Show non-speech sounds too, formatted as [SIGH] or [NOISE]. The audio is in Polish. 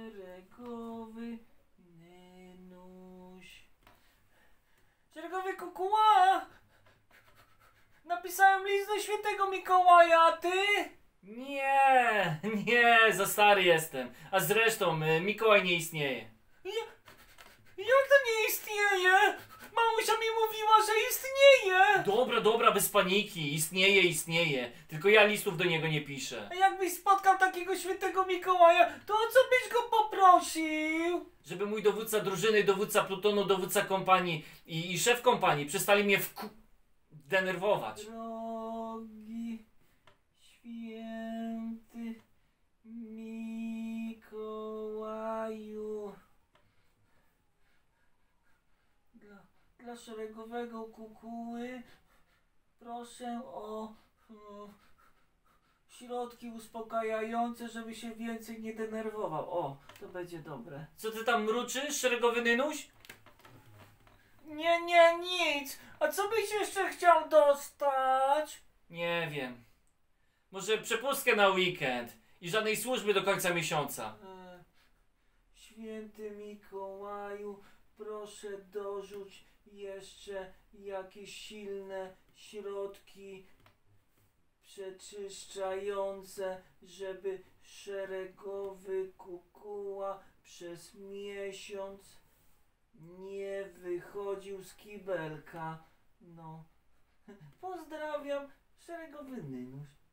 Szeregowy Nenuś. Szeregowy kukuła! Napisałem list do świętego Mikołaja, a ty? Nie, nie, za stary jestem. A zresztą y, Mikołaj nie istnieje. Jak to nie istnieje? Mamusia mi mówiła, że istnieje! Dobra, dobra, bez paniki. Istnieje, istnieje. Tylko ja listów do niego nie piszę. A jakbyś spotkał takiego świętego Mikołaja, to o co byś go poprosił? Żeby mój dowódca drużyny, dowódca plutonu, dowódca kompanii i, i szef kompanii przestali mnie wku... denerwować. Drogi święty Mikołaju. Dla, dla szeregowego kukuły proszę o mm, środki uspokajające, żeby się więcej nie denerwował. O, to będzie dobre. Co ty tam mruczysz, szeregowy Nynuś? Nie, nie, nic. A co byś jeszcze chciał dostać? Nie wiem. Może przepustkę na weekend i żadnej służby do końca miesiąca. E, Święty Mikołaju, proszę dorzuć jeszcze jakieś silne środki przeczyszczające, żeby szeregowy kukuła przez miesiąc nie wychodził z kibelka. No. [LAUGHS] Pozdrawiam, szeregowy Nynuś.